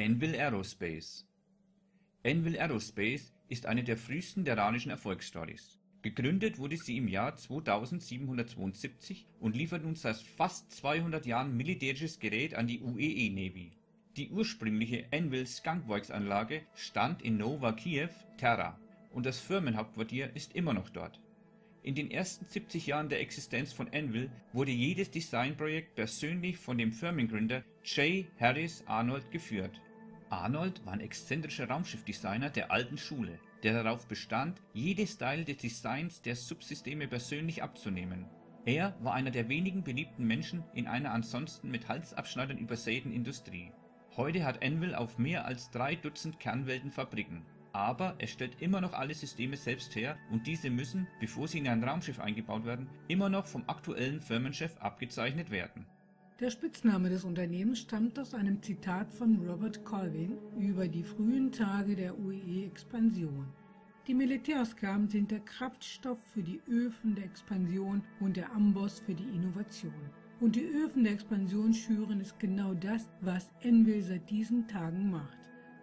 Anvil Aerospace Anvil Aerospace ist eine der frühesten der iranischen Erfolgsstories. Gegründet wurde sie im Jahr 2772 und liefert nun seit fast 200 Jahren militärisches Gerät an die UEE Navy. Die ursprüngliche Anvil Skunk Works Anlage stand in Nova Kiev Terra und das Firmenhauptquartier ist immer noch dort. In den ersten 70 Jahren der Existenz von Anvil wurde jedes Designprojekt persönlich von dem Firmengründer J. Harris Arnold geführt. Arnold war ein exzentrischer Raumschiffdesigner der alten Schule, der darauf bestand, jedes Teil des Designs der Subsysteme persönlich abzunehmen. Er war einer der wenigen beliebten Menschen in einer ansonsten mit Halsabschneidern übersäten Industrie. Heute hat Anvil auf mehr als drei Dutzend Kernweltenfabriken aber es stellt immer noch alle Systeme selbst her und diese müssen, bevor sie in ein Raumschiff eingebaut werden, immer noch vom aktuellen Firmenchef abgezeichnet werden. Der Spitzname des Unternehmens stammt aus einem Zitat von Robert Colvin über die frühen Tage der UEE-Expansion. Die Militärausgaben sind der Kraftstoff für die Öfen der Expansion und der Amboss für die Innovation. Und die Öfen der Expansion schüren ist genau das, was Envil seit diesen Tagen macht.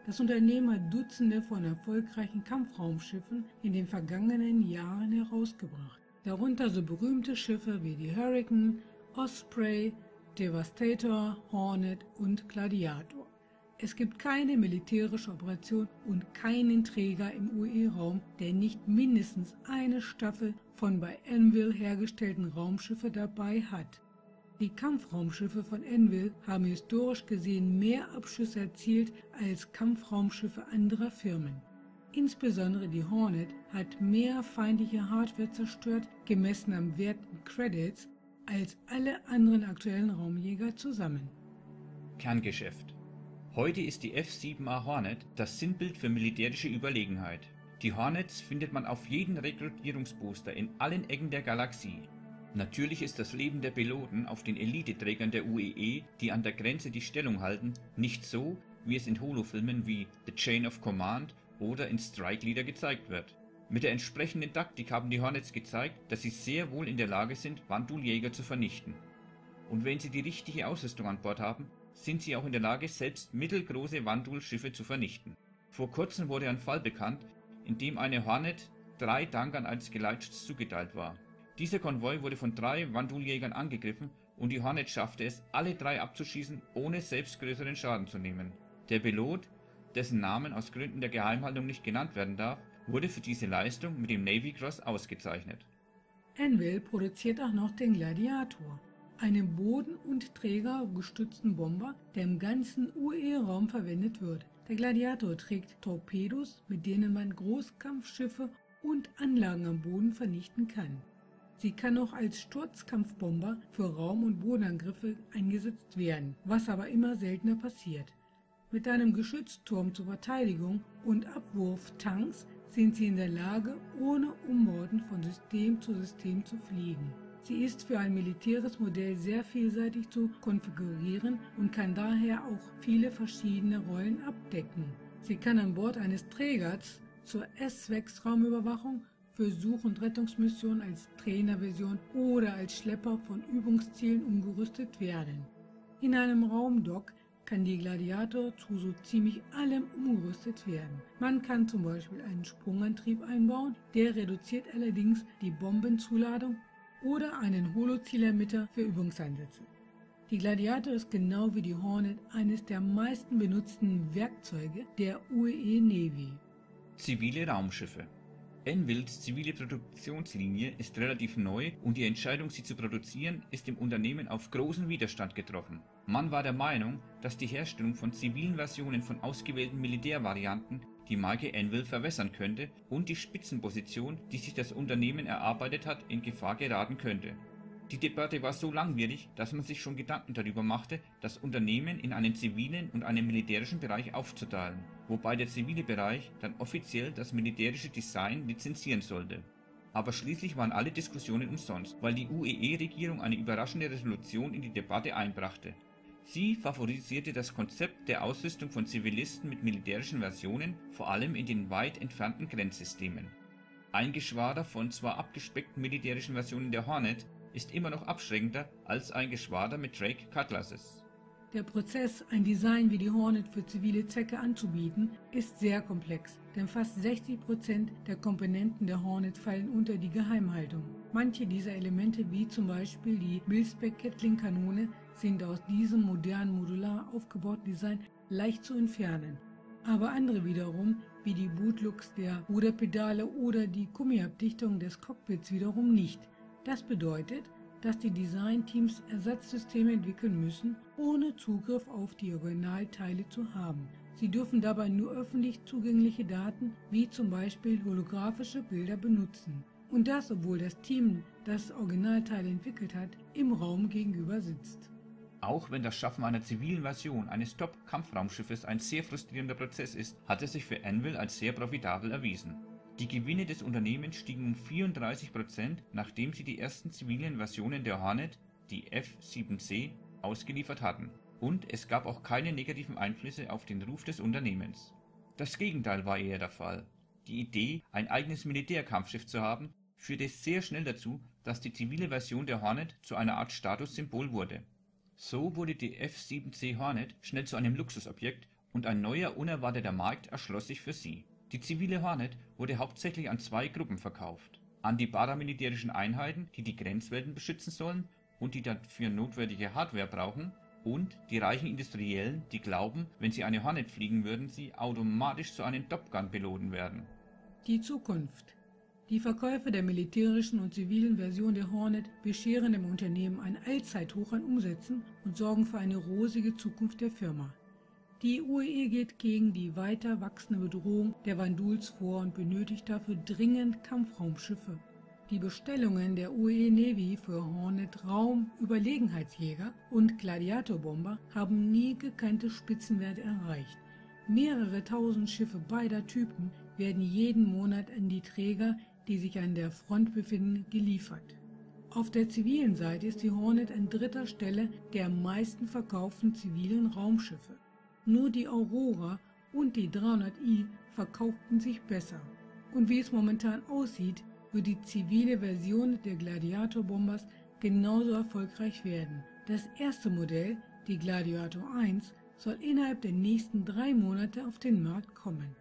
Das Unternehmen hat Dutzende von erfolgreichen Kampfraumschiffen in den vergangenen Jahren herausgebracht, darunter so berühmte Schiffe wie die Hurricane, Osprey, Devastator, Hornet und Gladiator. Es gibt keine militärische Operation und keinen Träger im UE-Raum, der nicht mindestens eine Staffel von bei Anvil hergestellten Raumschiffe dabei hat. Die Kampfraumschiffe von Envil haben historisch gesehen mehr Abschüsse erzielt als Kampfraumschiffe anderer Firmen. Insbesondere die Hornet hat mehr feindliche Hardware zerstört, gemessen am Wert in Credits, als alle anderen aktuellen Raumjäger zusammen. Kerngeschäft Heute ist die F-7A Hornet das Sinnbild für militärische Überlegenheit. Die Hornets findet man auf jedem Rekrutierungsbooster in allen Ecken der Galaxie. Natürlich ist das Leben der Piloten auf den Eliteträgern der UEE, die an der Grenze die Stellung halten, nicht so, wie es in Holofilmen wie The Chain of Command oder in Strike Leader gezeigt wird. Mit der entsprechenden Taktik haben die Hornets gezeigt, dass sie sehr wohl in der Lage sind, Wanduljäger zu vernichten. Und wenn sie die richtige Ausrüstung an Bord haben, sind sie auch in der Lage, selbst mittelgroße Wandul-Schiffe zu vernichten. Vor kurzem wurde ein Fall bekannt, in dem eine Hornet drei Tankern als Geleitschutz zugeteilt war. Dieser Konvoi wurde von drei Wanduljägern angegriffen und die Hornet schaffte es, alle drei abzuschießen, ohne selbst größeren Schaden zu nehmen. Der Pilot, dessen Namen aus Gründen der Geheimhaltung nicht genannt werden darf, wurde für diese Leistung mit dem Navy Cross ausgezeichnet. Anvil produziert auch noch den Gladiator, einen boden- und trägergestützten Bomber, der im ganzen UE-Raum verwendet wird. Der Gladiator trägt Torpedos, mit denen man Großkampfschiffe und Anlagen am Boden vernichten kann. Sie kann auch als Sturzkampfbomber für Raum- und Bodenangriffe eingesetzt werden, was aber immer seltener passiert. Mit einem Geschützturm zur Verteidigung und Abwurftanks sind sie in der Lage, ohne Ummorden von System zu System zu fliegen. Sie ist für ein militäres Modell sehr vielseitig zu konfigurieren und kann daher auch viele verschiedene Rollen abdecken. Sie kann an Bord eines Trägers zur S-Wex-Raumüberwachung für Such- und Rettungsmissionen als Trainerversion oder als Schlepper von Übungszielen umgerüstet werden. In einem Raumdock kann die Gladiator zu so ziemlich allem umgerüstet werden. Man kann zum Beispiel einen Sprungantrieb einbauen, der reduziert allerdings die Bombenzuladung oder einen Holozielemitter für Übungseinsätze. Die Gladiator ist genau wie die Hornet eines der meisten benutzten Werkzeuge der UEE Navy. Zivile Raumschiffe Enwils zivile Produktionslinie ist relativ neu und die Entscheidung sie zu produzieren ist im Unternehmen auf großen Widerstand getroffen. Man war der Meinung, dass die Herstellung von zivilen Versionen von ausgewählten Militärvarianten die Marke Envil verwässern könnte und die Spitzenposition, die sich das Unternehmen erarbeitet hat, in Gefahr geraten könnte die Debatte war so langwierig, dass man sich schon Gedanken darüber machte, das Unternehmen in einen zivilen und einen militärischen Bereich aufzuteilen, wobei der zivile Bereich dann offiziell das militärische Design lizenzieren sollte. Aber schließlich waren alle Diskussionen umsonst, weil die UEE-Regierung eine überraschende Resolution in die Debatte einbrachte. Sie favorisierte das Konzept der Ausrüstung von Zivilisten mit militärischen Versionen, vor allem in den weit entfernten Grenzsystemen. Ein Geschwader von zwar abgespeckten militärischen Versionen der Hornet ist immer noch abschreckender als ein Geschwader mit Drake Cutlasses. Der Prozess, ein Design wie die Hornet für zivile Zwecke anzubieten, ist sehr komplex, denn fast 60 Prozent der Komponenten der Hornet fallen unter die Geheimhaltung. Manche dieser Elemente, wie zum Beispiel die Milspec-Gatling-Kanone, sind aus diesem modernen modular aufgebauten Design leicht zu entfernen. Aber andere wiederum, wie die Bootlooks der Ruderpedale oder die Gummiabdichtung des Cockpits wiederum nicht. Das bedeutet, dass die Designteams Ersatzsysteme entwickeln müssen, ohne Zugriff auf die Originalteile zu haben. Sie dürfen dabei nur öffentlich zugängliche Daten wie zum Beispiel holographische Bilder benutzen. Und das, obwohl das Team, das Originalteil entwickelt hat, im Raum gegenüber sitzt. Auch wenn das Schaffen einer zivilen Version eines Top-Kampfraumschiffes ein sehr frustrierender Prozess ist, hat es sich für Anvil als sehr profitabel erwiesen. Die Gewinne des Unternehmens stiegen um 34 Prozent, nachdem sie die ersten zivilen Versionen der Hornet, die F-7C, ausgeliefert hatten, und es gab auch keine negativen Einflüsse auf den Ruf des Unternehmens. Das Gegenteil war eher der Fall. Die Idee, ein eigenes Militärkampfschiff zu haben, führte sehr schnell dazu, dass die zivile Version der Hornet zu einer Art Statussymbol wurde. So wurde die F-7C Hornet schnell zu einem Luxusobjekt und ein neuer unerwarteter Markt erschloss sich für sie die zivile Hornet wurde hauptsächlich an zwei Gruppen verkauft: an die paramilitärischen Einheiten, die die Grenzwelten beschützen sollen und die dafür notwendige Hardware brauchen, und die reichen Industriellen, die glauben, wenn sie eine Hornet fliegen würden, sie automatisch zu einem Top Gun Piloten werden. Die Zukunft. Die Verkäufe der militärischen und zivilen Version der Hornet bescheren dem Unternehmen ein Allzeithoch an Umsätzen und sorgen für eine rosige Zukunft der Firma die UEE geht gegen die weiter wachsende Bedrohung der Vanduls vor und benötigt dafür dringend Kampfraumschiffe. Die Bestellungen der UE Navy für Hornet Raum-Überlegenheitsjäger und Gladiatorbomber haben nie gekannte Spitzenwerte erreicht. Mehrere tausend Schiffe beider Typen werden jeden Monat an die Träger, die sich an der Front befinden, geliefert. Auf der zivilen Seite ist die Hornet an dritter Stelle der am meisten verkauften zivilen Raumschiffe. Nur die Aurora und die 300i verkauften sich besser. Und wie es momentan aussieht, wird die zivile Version der Gladiator Bombers genauso erfolgreich werden. Das erste Modell, die Gladiator 1, soll innerhalb der nächsten drei Monate auf den Markt kommen.